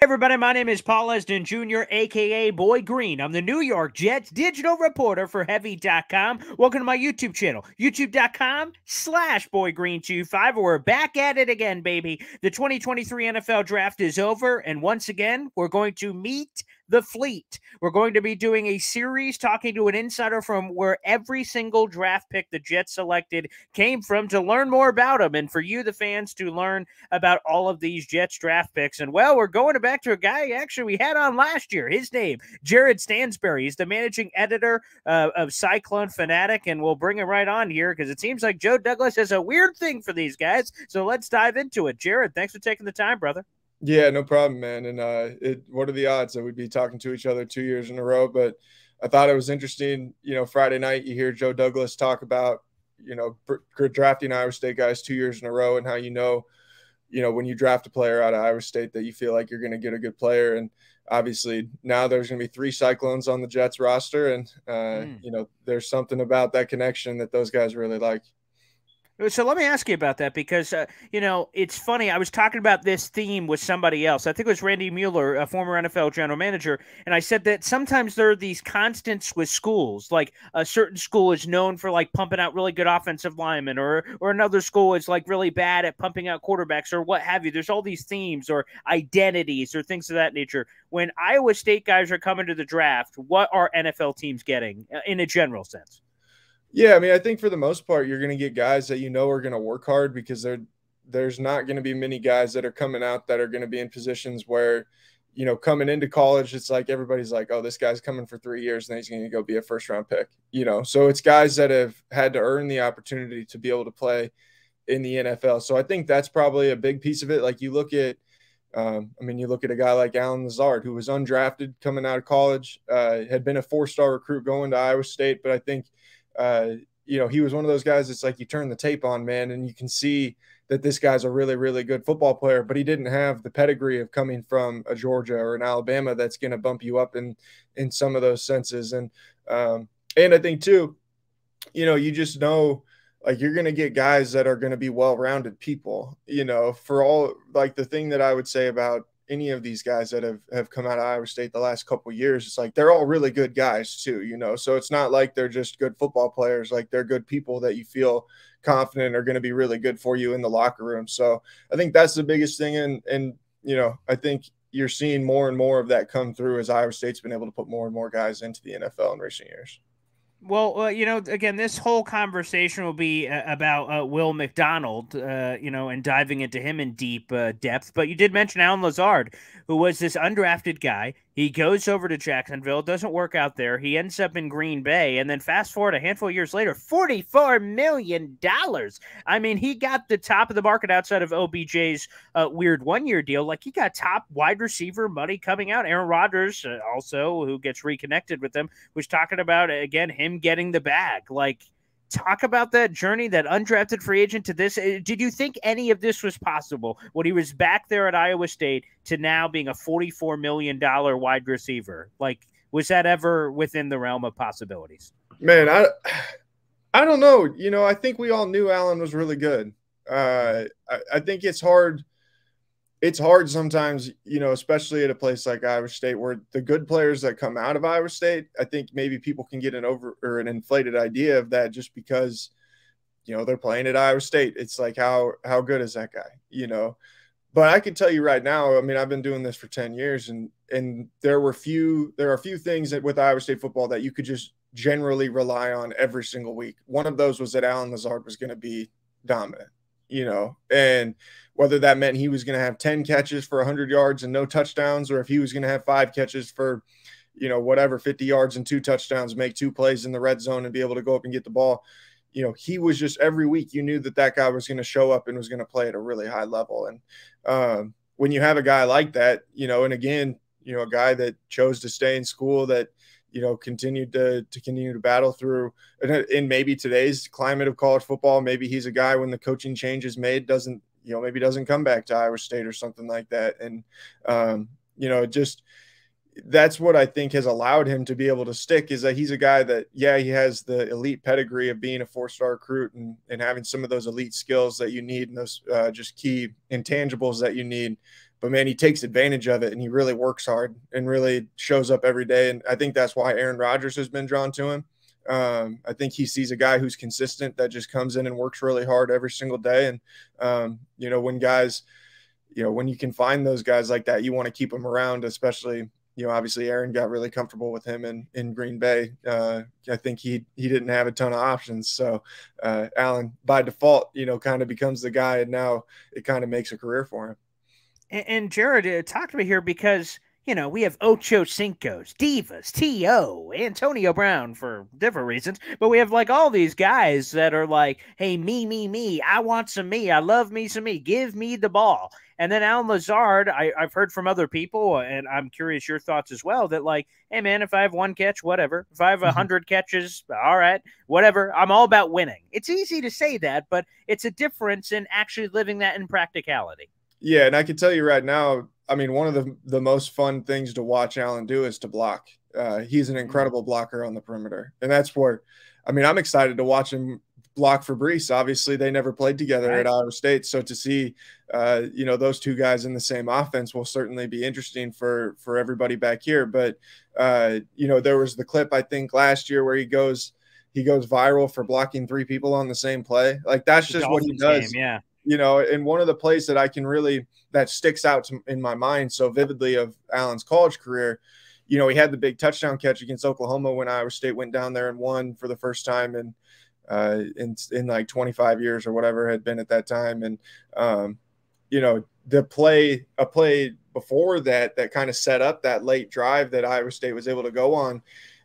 everybody, my name is Paul Esden Jr., aka Boy Green. I'm the New York Jets digital reporter for Heavy.com. Welcome to my YouTube channel, youtube.com slash Boy Green25. We're back at it again, baby. The 2023 NFL draft is over, and once again, we're going to meet the fleet. We're going to be doing a series talking to an insider from where every single draft pick the Jets selected came from to learn more about them and for you, the fans, to learn about all of these Jets draft picks. And well, we're going back to a guy actually we had on last year. His name, Jared Stansbury. He's the managing editor uh, of Cyclone Fanatic, and we'll bring him right on here because it seems like Joe Douglas has a weird thing for these guys. So let's dive into it. Jared, thanks for taking the time, brother. Yeah, no problem, man. And uh, it, what are the odds that we'd be talking to each other two years in a row? But I thought it was interesting. You know, Friday night you hear Joe Douglas talk about you know drafting Iowa State guys two years in a row and how you know, you know, when you draft a player out of Iowa State that you feel like you're going to get a good player. And obviously now there's going to be three Cyclones on the Jets roster, and uh, mm. you know, there's something about that connection that those guys really like. So let me ask you about that because uh, you know it's funny. I was talking about this theme with somebody else. I think it was Randy Mueller, a former NFL general manager, and I said that sometimes there are these constants with schools. Like a certain school is known for like pumping out really good offensive linemen, or or another school is like really bad at pumping out quarterbacks, or what have you. There's all these themes or identities or things of that nature. When Iowa State guys are coming to the draft, what are NFL teams getting uh, in a general sense? Yeah, I mean, I think for the most part, you're going to get guys that you know are going to work hard because there there's not going to be many guys that are coming out that are going to be in positions where, you know, coming into college, it's like everybody's like, oh, this guy's coming for three years and he's going to go be a first round pick, you know. So it's guys that have had to earn the opportunity to be able to play in the NFL. So I think that's probably a big piece of it. Like you look at, um, I mean, you look at a guy like Allen Lazard, who was undrafted coming out of college, uh, had been a four star recruit going to Iowa State, but I think uh, you know, he was one of those guys. It's like you turn the tape on, man, and you can see that this guy's a really, really good football player, but he didn't have the pedigree of coming from a Georgia or an Alabama that's going to bump you up in in some of those senses. And um, and I think too, you know, you just know like you're going to get guys that are going to be well-rounded people. You know, for all like the thing that I would say about any of these guys that have, have come out of Iowa State the last couple years, it's like they're all really good guys too, you know. So it's not like they're just good football players, like they're good people that you feel confident are going to be really good for you in the locker room. So I think that's the biggest thing. And and you know, I think you're seeing more and more of that come through as Iowa State's been able to put more and more guys into the NFL in recent years. Well, uh, you know, again, this whole conversation will be uh, about uh, Will McDonald, uh, you know, and diving into him in deep uh, depth. But you did mention Allen Lazard, who was this undrafted guy. He goes over to Jacksonville, doesn't work out there. He ends up in Green Bay, and then fast forward a handful of years later, forty-four million dollars. I mean, he got the top of the market outside of OBJ's uh, weird one-year deal. Like he got top wide receiver money coming out. Aaron Rodgers, uh, also who gets reconnected with them, was talking about again him getting the bag. Like talk about that journey, that undrafted free agent to this. Uh, did you think any of this was possible when he was back there at Iowa State to now being a $44 million wide receiver? Like, was that ever within the realm of possibilities? Man, I, I don't know. You know, I think we all knew Allen was really good. Uh, I, I think it's hard – it's hard sometimes, you know, especially at a place like Iowa State where the good players that come out of Iowa State, I think maybe people can get an over or an inflated idea of that just because, you know, they're playing at Iowa State. It's like how how good is that guy, you know? But I can tell you right now, I mean, I've been doing this for 10 years and and there were few there are a few things that with Iowa State football that you could just generally rely on every single week. One of those was that Allen Lazard was going to be dominant you know, and whether that meant he was going to have 10 catches for 100 yards and no touchdowns, or if he was going to have five catches for, you know, whatever, 50 yards and two touchdowns, make two plays in the red zone and be able to go up and get the ball. You know, he was just every week you knew that that guy was going to show up and was going to play at a really high level. And um, when you have a guy like that, you know, and again, you know, a guy that chose to stay in school that you know, continued to, to continue to battle through in maybe today's climate of college football. Maybe he's a guy when the coaching change is made, doesn't, you know, maybe doesn't come back to Iowa State or something like that. And, um, you know, just that's what I think has allowed him to be able to stick is that he's a guy that, yeah, he has the elite pedigree of being a four star recruit and, and having some of those elite skills that you need and those uh, just key intangibles that you need. But man, he takes advantage of it and he really works hard and really shows up every day. And I think that's why Aaron Rodgers has been drawn to him. Um, I think he sees a guy who's consistent that just comes in and works really hard every single day. And, um, you know, when guys, you know, when you can find those guys like that, you want to keep them around, especially, you know, obviously Aaron got really comfortable with him in, in Green Bay. Uh, I think he, he didn't have a ton of options. So, uh, Allen by default, you know, kind of becomes the guy and now it kind of makes a career for him. And, Jared, uh, talk to me here because you know, we have Ocho Cincos, Divas, T.O., Antonio Brown for different reasons, but we have like all these guys that are like, hey, me, me, me, I want some me, I love me some me, give me the ball. And then Allen Lazard, I, have heard from other people, and I'm curious your thoughts as well, that like, hey man, if I have one catch, whatever. If I have a mm-hmm. hundred catches, all right, whatever. I'm all about winning. It's easy to say that, but it's a difference in actually living that in practicality. Yeah, and I can tell you right now, I mean, one of the the most fun things to watch Allen do is to block. Uh, he's an mm-hmm. incredible blocker on the perimeter, and that's where, I mean, I'm excited to watch him block for Breece. Obviously, they never played together right. at Iowa State, so to see, uh, you know, those two guys in the same offense will certainly be interesting for for everybody back here. But uh, you know, there was the clip I think last year where he goes he goes viral for blocking three people on the same play. Like that's just what he does. Game, yeah you know, and one of the plays that I can really that sticks out to, in my mind so vividly of Allen's college career, you know, he had the big touchdown catch against Oklahoma when Iowa State went down there and won for the first time in uh, in in like 25 years or whatever had been at that time, and um, you know, the play a play before that that kind of set up that late drive that Iowa State was able to go on.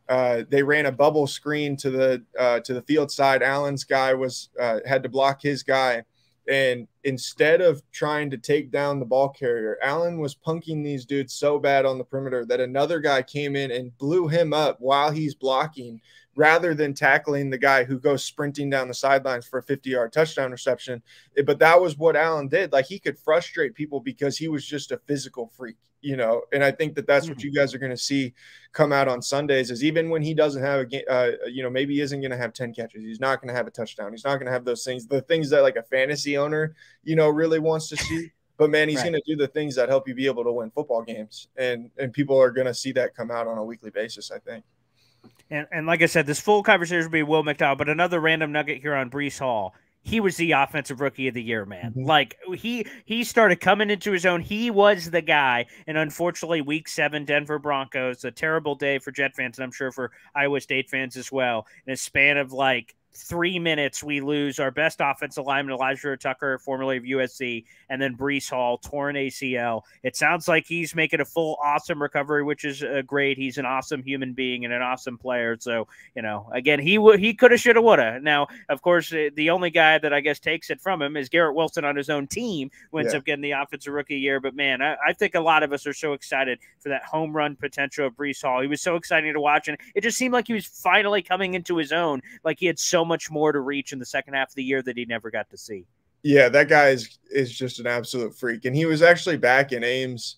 Uh, they ran a bubble screen to the uh, to the field side. Allen's guy was uh, had to block his guy, and instead of trying to take down the ball carrier, Allen was punking these dudes so bad on the perimeter that another guy came in and blew him up while he's blocking rather than tackling the guy who goes sprinting down the sidelines for a 50 yard touchdown reception. But that was what Allen did. Like he could frustrate people because he was just a physical freak, you know. And I think that that's what mm. you guys are going to see come out on Sundays is even when he doesn't have a game, uh, you know, maybe he isn't going to have 10 catches. He's not going to have a touchdown. He's not going to have those things, the things that like a fantasy owner, you know, really wants to see. But man, he's right. going to do the things that help you be able to win football games, and and people are going to see that come out on a weekly basis. I think. And, and like I said, this full conversation will be Will McDonald, but another random nugget here on Breece Hall. He was the offensive rookie of the year, man. Mm-hmm. Like he he started coming into his own. He was the guy. And unfortunately, week seven, Denver Broncos, a terrible day for Jet fans, and I'm sure for Iowa State fans as well. In a span of like three minutes, we lose our best offensive lineman, Alijah Tucker, formerly of USC, and then Breece Hall, torn ACL. It sounds like he's making a full, awesome recovery, which is uh, great. He's an awesome human being and an awesome player. So, you know, again, he w- he could have, should have, would have. Now, of course, the only guy that I guess takes it from him is Garrett Wilson on his own team, who ends yeah. up getting the offensive rookie year. But man, I, I, think a lot of us are so excited for that home run potential of Breece Hall. He was so exciting to watch, and it just seemed like he was finally coming into his own, like he had so much more to reach in the second half of the year that he never got to see. Yeah, that guy is is just an absolute freak, and he was actually back in Ames.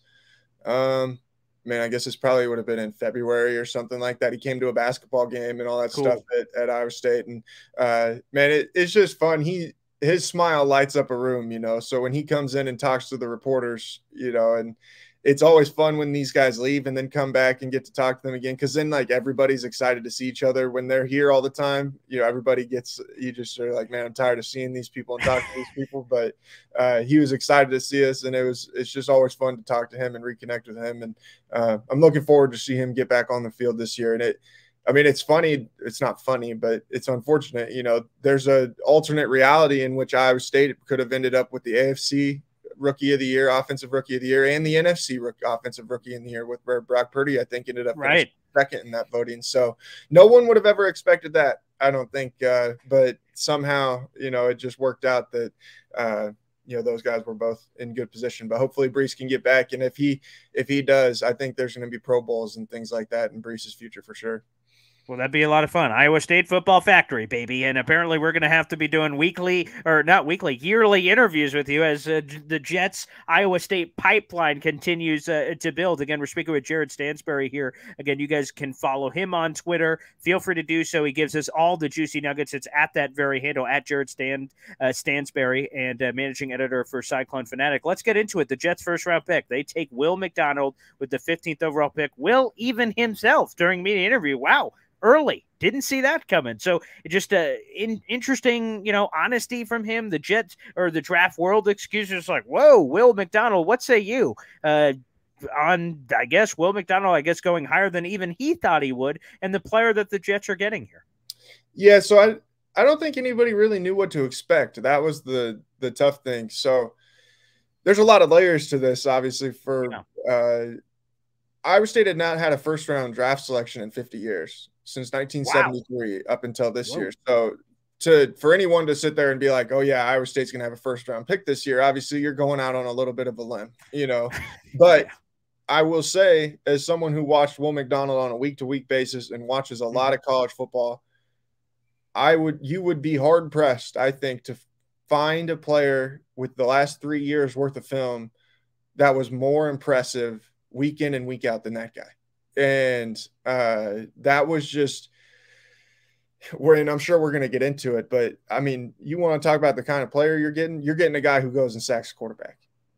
Um, man, I guess this probably would have been in February or something like that. He came to a basketball game and all that cool. stuff at, at Iowa State, and uh, man, it, it's just fun. He his smile lights up a room, you know. So when he comes in and talks to the reporters, you know, and it's always fun when these guys leave and then come back and get to talk to them again because then like everybody's excited to see each other when they're here all the time you know everybody gets you just are like man i'm tired of seeing these people and talking to these people but uh, he was excited to see us and it was it's just always fun to talk to him and reconnect with him and uh, i'm looking forward to see him get back on the field this year and it I mean, it's funny. It's not funny, but it's unfortunate. You know, there's a alternate reality in which Iowa State could have ended up with the AFC rookie of the year, offensive rookie of the year, and the NFC rook, offensive rookie in the year with where Brock Purdy, I think, ended up right second in that voting. So no one would have ever expected that, I don't think. Uh, but somehow, you know, it just worked out that uh, you know those guys were both in good position. But hopefully Breece can get back, and if he if he does, I think there's going to be Pro Bowls and things like that in Breece's future for sure. Well, that'd be a lot of fun. Iowa State Football Factory, baby. And apparently, we're going to have to be doing weekly, or not weekly, yearly interviews with you as uh, the Jets Iowa State pipeline continues uh, to build. Again, we're speaking with Jared Stansbury here. Again, you guys can follow him on Twitter. Feel free to do so. He gives us all the juicy nuggets. It's at that very handle, at Jared Stan, uh, Stansbury, and uh, managing editor for Cyclone Fanatic. Let's get into it. The Jets' first round pick. They take Will McDonald with the 15th overall pick. Will even himself during media interview. Wow early. Didn't see that coming. So just a uh, in, interesting, you know, honesty from him. The Jets or the draft world excuses like, whoa, Will McDonald, what say you? Uh, on, I guess, Will McDonald, I guess, going higher than even he thought he would, and the player that the Jets are getting here. Yeah, so I I don't think anybody really knew what to expect. That was the the tough thing. So there's a lot of layers to this, obviously, for yeah. uh Iowa State had not had a first round draft selection in 50 years since 1973 wow. up until this Whoa. year. So to for anyone to sit there and be like, "Oh yeah, Iowa State's going to have a first round pick this year," obviously you're going out on a little bit of a limb, you know. But yeah. I will say, as someone who watched Will McDonald on a week to week basis and watches a mm-hmm. lot of college football, I would you would be hard pressed, I think, to find a player with the last three years worth of film that was more impressive week in and week out than that guy and uh, that was just where, and I'm sure we're going to get into it, but I mean, you want to talk about the kind of player you're getting? You're getting a guy who goes and sacks quarterback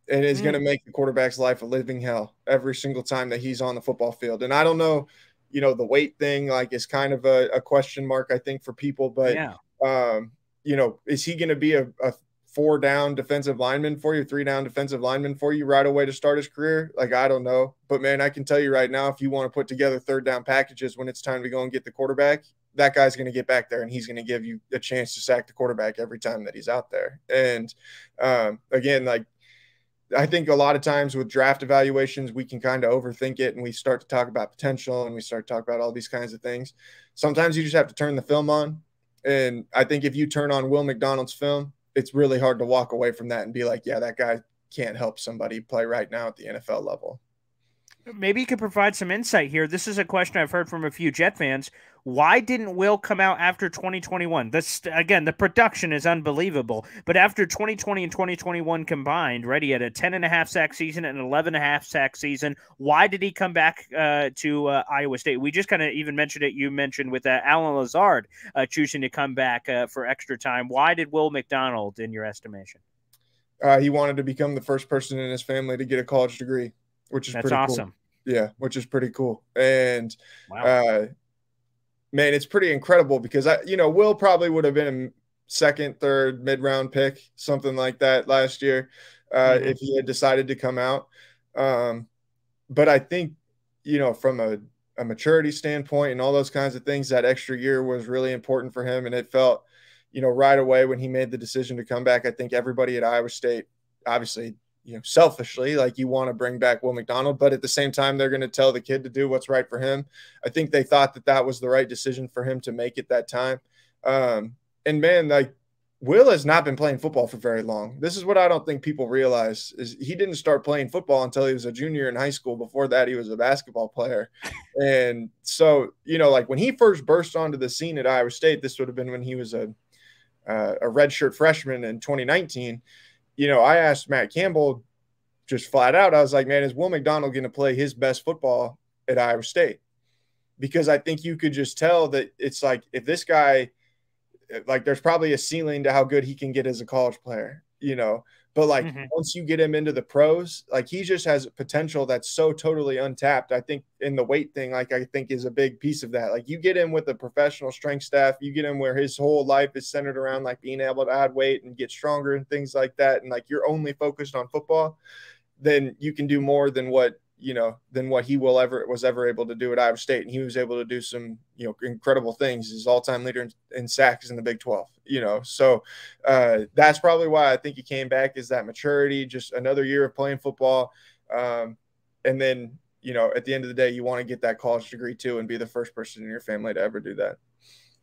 and is mm. going to make the quarterback's life a living hell every single time that he's on the football field. And I don't know, you know, the weight thing like is kind of a, a question mark, I think, for people, but yeah. um, you know, is he going to be a, a four down defensive lineman for you, three down defensive lineman for you right away to start his career? Like, I don't know. But man, I can tell you right now, if you want to put together third down packages when it's time to go and get the quarterback, that guy's going to get back there and he's going to give you a chance to sack the quarterback every time that he's out there. And um, again, like, I think a lot of times with draft evaluations, we can kind of overthink it and we start to talk about potential and we start to talk about all these kinds of things. Sometimes you just have to turn the film on. And I think if you turn on Will McDonald's film, it's really hard to walk away from that and be like, yeah, that guy can't help somebody play right now at the NFL level. Maybe you could provide some insight here. This is a question I've heard from a few Jet fans. Why didn't Will come out after 2021? This again, the production is unbelievable. But after 2020 and 2021 combined, ready at a 10 and a half sack season and 11 and a half sack season, why did he come back uh, to uh, Iowa State? We just kind of even mentioned it. You mentioned with uh, Allen Lazard uh, choosing to come back uh, for extra time. Why did Will McDonald, in your estimation? Uh, he wanted to become the first person in his family to get a college degree which is that's awesome. Cool. Yeah, which is pretty cool. And wow. Man, it's pretty incredible because I, you know, Will probably would have been a second, third, mid round pick, something like that last year, uh, mm-hmm. if he had decided to come out. Um, but I think, you know, from a, a maturity standpoint and all those kinds of things, that extra year was really important for him. And it felt, you know, right away when he made the decision to come back, I think everybody at Iowa State obviously you know, selfishly, like you want to bring back Will McDonald, but at the same time, they're going to tell the kid to do what's right for him. I think they thought that that was the right decision for him to make at that time. Um, and man, like Will has not been playing football for very long. This is what I don't think people realize is he didn't start playing football until he was a junior in high school. Before that, he was a basketball player. And so, you know, like when he first burst onto the scene at Iowa State, this would have been when he was a uh, a redshirt freshman in 2019 you know, I asked Matt Campbell just flat out, I was like, man, is Will McDonald going to play his best football at Iowa State? Because I think you could just tell that it's like if this guy, like, there's probably a ceiling to how good he can get as a college player, you know. But like mm-hmm. once you get him into the pros, like he just has potential that's so totally untapped. I think in the weight thing, like I think is a big piece of that. Like you get him with a professional strength staff, you get him where his whole life is centered around like being able to add weight and get stronger and things like that. And like you're only focused on football, then you can do more than what you know than what he will ever was ever able to do at Iowa State, and he was able to do some you know incredible things. He's all-time leader in, in, sacks in the Big 12. You know, so uh, that's probably why I think he came back is that maturity, just another year of playing football, um, and then you know at the end of the day, you want to get that college degree too, and be the first person in your family to ever do that.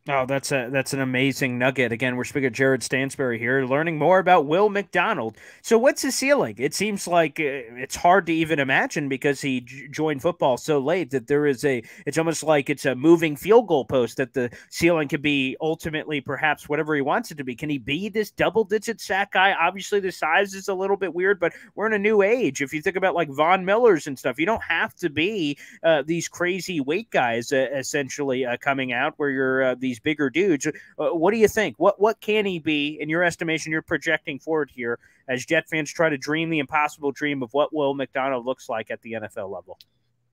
Oh, that's a that's an amazing nugget. Again, we're speaking of Jared Stansbury here, learning more about Will McDonald. So, what's his ceiling? It seems like uh, it's hard to even imagine because he joined football so late that there is a. It's almost like it's a moving field goal post that the ceiling could be ultimately perhaps whatever he wants it to be. Can he be this double digit sack guy? Obviously, the size is a little bit weird, but we're in a new age. If you think about like Von Millers and stuff, you don't have to be uh, these crazy weight guys uh, essentially uh, coming out where you're uh, these bigger dudes. Uh, what do you think? What what can he be in your estimation? You're projecting forward here as Jet fans try to dream the impossible dream of what Will McDonald looks like at the NFL level.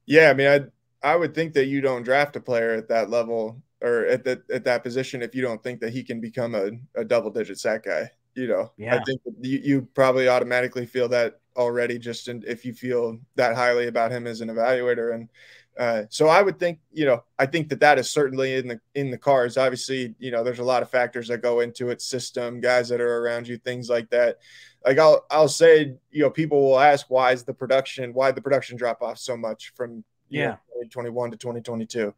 Yeah, I mean, I I would think that you don't draft a player at that level or at that at that position if you don't think that he can become a, a double digit sack guy. You know, yeah. I think you, you probably automatically feel that already just in, if you feel that highly about him as an evaluator and uh, so I would think, you know, I think that that is certainly in the in the cards. Obviously, you know, there's a lot of factors that go into it, system, guys that are around you, things like that. Like I'll I'll say, you know, people will ask why is the production why the production drop off so much from yeah know, 2021 to 2022,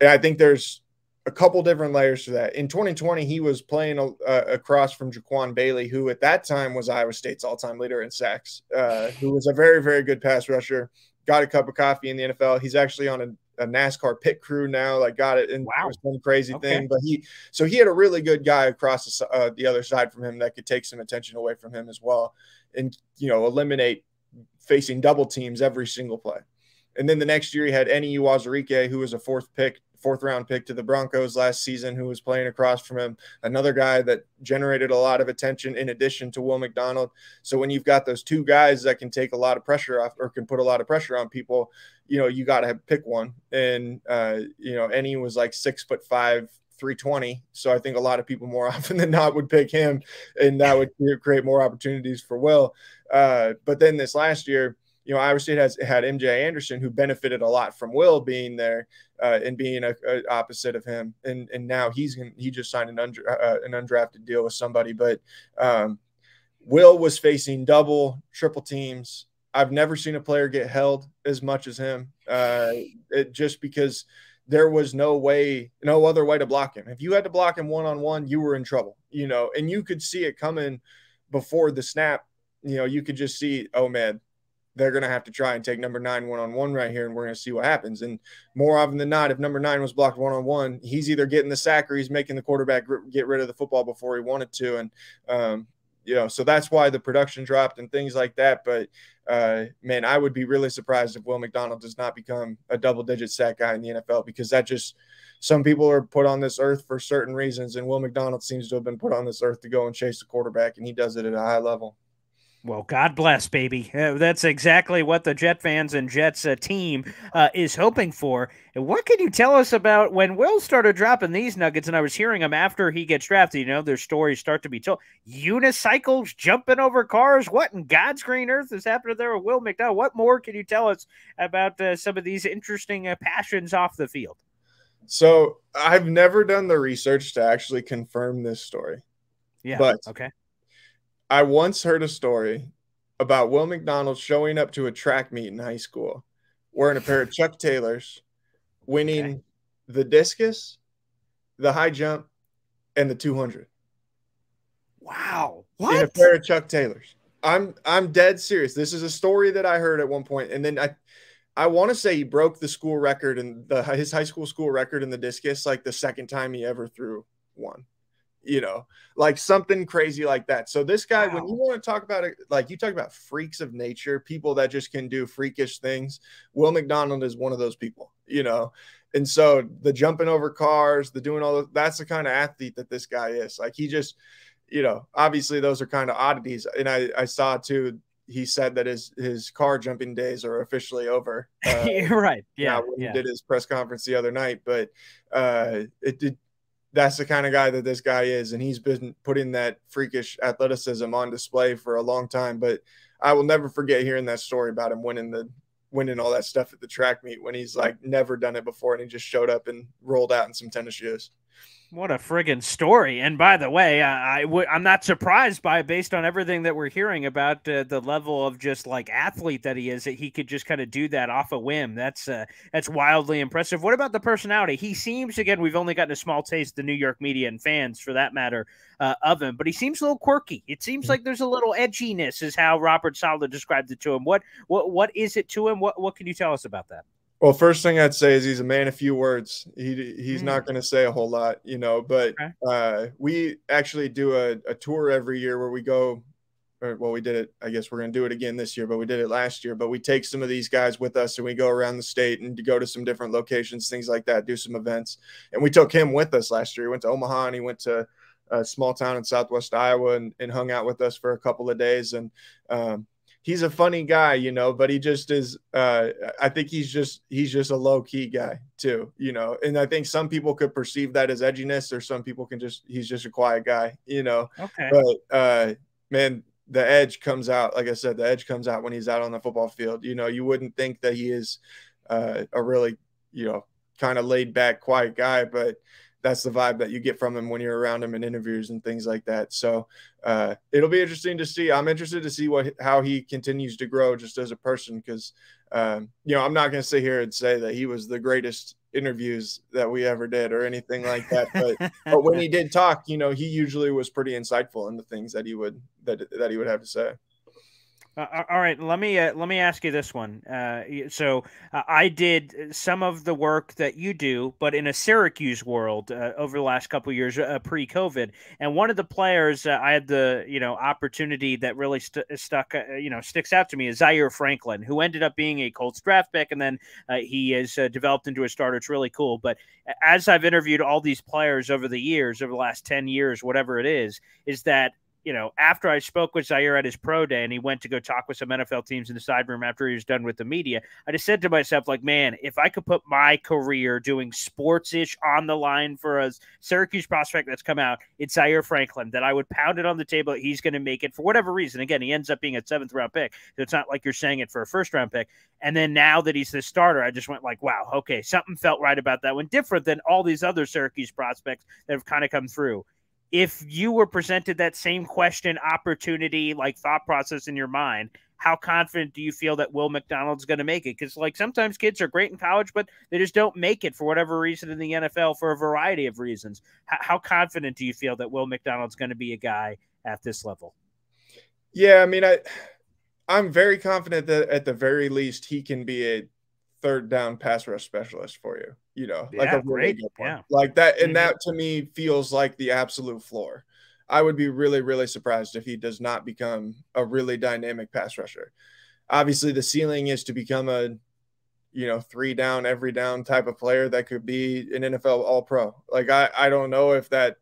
and I think there's a couple different layers to that. In 2020, he was playing uh, across from Jaquan Bailey, who at that time was Iowa State's all-time leader in sacks, uh, who was a very, very good pass rusher got a cup of coffee in the NFL. He's actually on a, a NASCAR pit crew now. Like got it and wow. some crazy okay. thing. But he so he had a really good guy across the, uh, the other side from him that could take some attention away from him as well, and you know eliminate facing double teams every single play. And then the next year he had Enyi Uwazurike, who was a fourth pick fourth round pick to the Broncos last season, who was playing across from him. Another guy that generated a lot of attention in addition to Will McDonald. So when you've got those two guys that can take a lot of pressure off or can put a lot of pressure on people, you know, you got to pick one. And, uh, you know, Enyi was like six foot five, 320. So I think a lot of people more often than not would pick him, and that would create more opportunities for Will. Uh, but then this last year, you know, Iowa State has had MJ Anderson, who benefited a lot from Will being there uh, and being a, a, opposite of him, and and now he's he just signed an undra- uh, an undrafted deal with somebody, but um, Will was facing double, triple teams. I've never seen a player get held as much as him, uh, it, just because there was no way, no other way to block him. If you had to block him one on one, you were in trouble, you know, and you could see it coming before the snap. You know, you could just see, oh man, they're going to have to try and take number nine one on one right here, and we're going to see what happens. And more often than not, if number nine was blocked one on one, he's either getting the sack or he's making the quarterback get rid of the football before he wanted to. And, um, you know, so that's why the production dropped and things like that. But, uh, man, I would be really surprised if Will McDonald does not become a double digit sack guy in the NFL because that just, some people are put on this earth for certain reasons. And Will McDonald seems to have been put on this earth to go and chase the quarterback, and he does it at a high level. Well, God bless, baby. Uh, that's exactly what the Jet fans and Jets uh, team uh, is hoping for. And what can you tell us about when Will started dropping these nuggets? And I was hearing him after he gets drafted. You know, their stories start to be told. Unicycles jumping over cars. What in God's green earth is happening there with Will McDonald? What more can you tell us about uh, some of these interesting uh, passions off the field? So I've never done the research to actually confirm this story. Yeah. But okay I once heard a story about Will McDonald showing up to a track meet in high school wearing a pair of Chuck Taylors, winning okay. the discus, the high jump, and the 200. Wow. What? In a pair of Chuck Taylors. I'm I'm dead serious. This is a story that I heard at one point, and then I I want to say he broke the school record and the his high school school record in the discus like the second time he ever threw one you know, like something crazy like that. So this guy, wow. when you want to talk about it, like you talk about freaks of nature, people that just can do freakish things. Will McDonald is one of those people, you know. And so the jumping over cars, the doing all that, that's the kind of athlete that this guy is. Like he just, you know, obviously those are kind of oddities. And I, I saw too, he said that his his car jumping days are officially over. Uh, right. Yeah. When yeah. he did his press conference the other night, but uh, it did that's the kind of guy that this guy is, and he's been putting that freakish athleticism on display for a long time. But I will never forget hearing that story about him winning the winning all that stuff at the track meet when he's like never done it before and he just showed up and rolled out in some tennis shoes. What a friggin' story! And by the way, I, I w- I'm not surprised by based on everything that we're hearing about uh, the level of just like athlete that he is that he could just kind of do that off a whim. That's uh, that's wildly impressive. What about the personality? He seems again we've only gotten a small taste the New York media and fans for that matter uh, of him, but he seems a little quirky. It seems mm-hmm. like there's a little edginess, is how Robert Saleh described it to him. What what what is it to him? What what can you tell us about that? Well, first thing I'd say is he's a man of few words. He he's mm. not going to say a whole lot, you know. But okay. uh, we actually do a, a tour every year where we go. Or, well, we did it. I guess we're going to do it again this year, but we did it last year. But we take some of these guys with us, and we go around the state and go to some different locations, things like that, do some events. And we took him with us last year. He went to Omaha and he went to a small town in Southwest Iowa and, and hung out with us for a couple of days. And um, he's a funny guy, you know, but he just is uh I think he's just he's just a low key guy too, you know. And I think some people could perceive that as edginess or some people can just he's just a quiet guy, you know. Okay. But uh man, the edge comes out, like I said, the edge comes out when he's out on the football field. You know, you wouldn't think that he is uh a really, you know, kind of laid back quiet guy, but that's the vibe that you get from him when you're around him in interviews and things like that. So uh, it'll be interesting to see. I'm interested to see what how he continues to grow just as a person because um, you know I'm not going to sit here and say that he was the greatest interviews that we ever did or anything like that. But but when he did talk, you know, he usually was pretty insightful in the things that he would that that he would have to say. Uh, all right, let me uh, let me ask you this one. Uh, so uh, I did some of the work that you do, but in a Syracuse world uh, over the last couple years, uh, pre-COVID. And one of the players I had the you know opportunity that really st- stuck you know sticks out to me is Zaire Franklin, who ended up being a Colts draft pick, and then he has developed into a starter. It's really cool. But as I've interviewed all these players over the years, over the last ten years, whatever it is, is that you know, after I spoke with Zaire at his pro day and he went to go talk with some NFL teams in the side room after he was done with the media, I just said to myself, like, man, if I could put my career doing sports ish on the line for a Syracuse prospect that's come out, it's Zaire Franklin, that I would pound it on the table. He's going to make it for whatever reason. Again, he ends up being a seventh round pick. So it's not like you're saying it for a first round pick. And then now that he's the starter, I just went like, wow, okay, something felt right about that one, different than all these other Syracuse prospects that have kind of come through if you were presented that same question, opportunity, like thought process in your mind, how confident do you feel that Will McDonald's going to make it? Because like sometimes kids are great in college, but they just don't make it for whatever reason in the NFL for a variety of reasons. H- how confident do you feel that Will McDonald's going to be a guy at this level? Yeah, I mean, I I'm very confident that at the very least he can be a third down pass rush specialist for you. You know, yeah, like a really great. Yeah. Like that, and mm-hmm. that to me feels like the absolute floor. I would be really, really surprised if he does not become a really dynamic pass rusher. Obviously, the ceiling is to become a, you know, three down every down type of player that could be an NFL All Pro. Like I, I don't know if that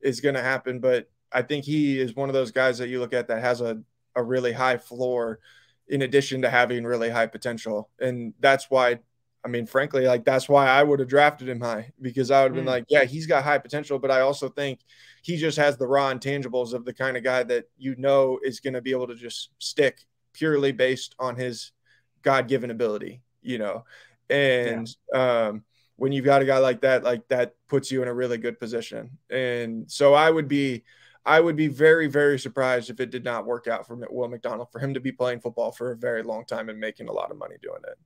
is going to happen, but I think he is one of those guys that you look at that has a a really high floor in addition to having really high potential. And that's why, I mean, frankly, like that's why I would have drafted him high because I would have been mm. like, yeah, he's got high potential, but I also think he just has the raw intangibles of the kind of guy that you know is going to be able to just stick purely based on his God given ability, you know. And yeah. um, when you've got a guy like that, like that puts you in a really good position. And so I would be, I would be very, very surprised if it did not work out for Will McDonald for him to be playing football for a very long time and making a lot of money doing it.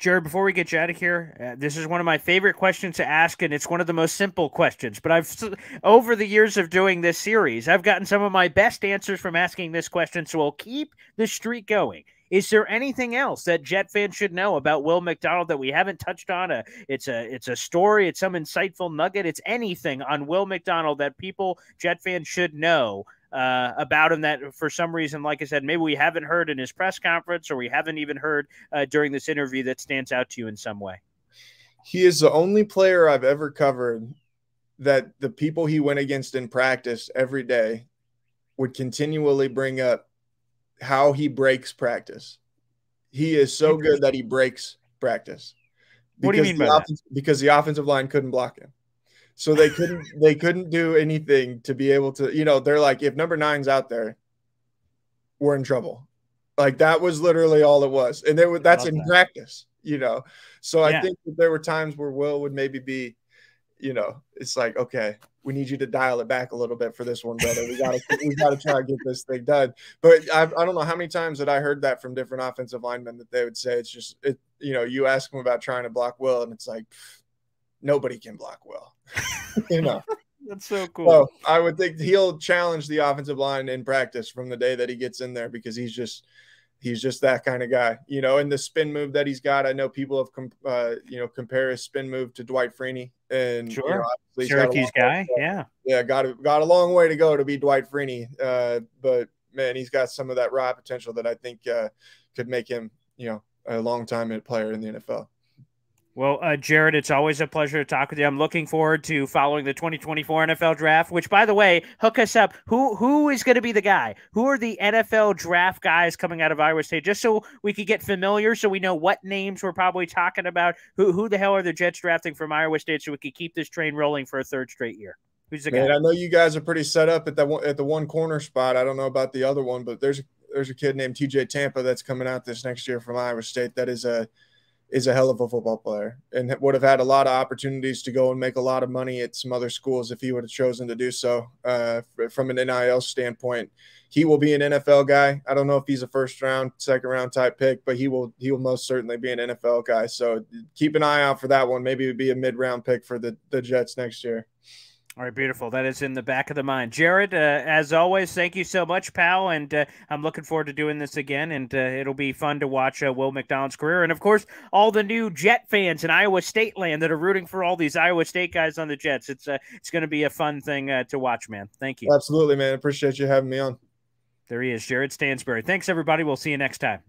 Jared, before we get you out of here, uh, this is one of my favorite questions to ask, and it's one of the most simple questions. But I've, over the years of doing this series, I've gotten some of my best answers from asking this question, so we'll keep the streak going. Is there anything else that Jet fans should know about Will McDonald that we haven't touched on? A, it's a it's a story. It's some insightful nugget. It's anything on Will McDonald that people Jet fans should know uh, about him that for some reason, like I said, maybe we haven't heard in his press conference or we haven't even heard uh, during this interview that stands out to you in some way. He is the only player I've ever covered that the people he went against in practice every day would continually bring up how he breaks practice. He is so good that he breaks practice. What do you mean by? Because the offensive line couldn't block him. So they couldn't they couldn't do anything to be able to, you know, they're like, if number nine's out there, we're in trouble. Like that was literally all it was. And there that's in that. practice, you know. So yeah. I think that there were times where Will would maybe be you know, it's like, okay, we need you to dial it back a little bit for this one, brother. We gotta we gotta try to get this thing done. But I, I don't know how many times that I heard that from different offensive linemen that they would say it's just it, you know, you ask them about trying to block Will, and it's like nobody can block Will. you know. That's so cool. So I would think he'll challenge the offensive line in practice from the day that he gets in there because he's just he's just that kind of guy, you know. And the spin move that he's got, I know people have com- uh, you know compare his spin move to Dwight Freeney, and sure, you know, Syracuse guy, yeah, yeah, got a, got a long way to go to be Dwight Freeney, uh, but man, he's got some of that raw potential that I think uh, could make him, you know, a long time player in the NFL. Well, uh, Jared, it's always a pleasure to talk with you. I'm looking forward to following the 2024 NFL draft. Which, by the way, hook us up. Who who is going to be the guy? Who are the NFL draft guys coming out of Iowa State? Just so we could get familiar, so we know what names we're probably talking about. Who who the hell are the Jets drafting from Iowa State, so we could keep this train rolling for a third straight year? Who's the Man, guy? I know you guys are pretty set up at that one, at the one corner spot. I don't know about the other one, but there's there's a kid named TJ Tampa that's coming out this next year from Iowa State. That is a is a hell of a football player and would have had a lot of opportunities to go and make a lot of money at some other schools if he would have chosen to do so. Uh, from an NIL standpoint, he will be an NFL guy. I don't know if he's a first round, second round type pick, but he will he will most certainly be an NFL guy. So keep an eye out for that one. Maybe it would be a mid round pick for the the Jets next year. All right, beautiful. That is in the back of the mind. Jared, uh, as always, thank you so much, pal. And uh, I'm looking forward to doing this again. And uh, it'll be fun to watch uh, Will McDonald's career. And of course, all the new Jet fans in Iowa State land that are rooting for all these Iowa State guys on the Jets. It's uh, it's going to be a fun thing uh, to watch, man. Thank you. Absolutely, man. Appreciate you having me on. There he is, Jared Stansbury. Thanks, everybody. We'll see you next time.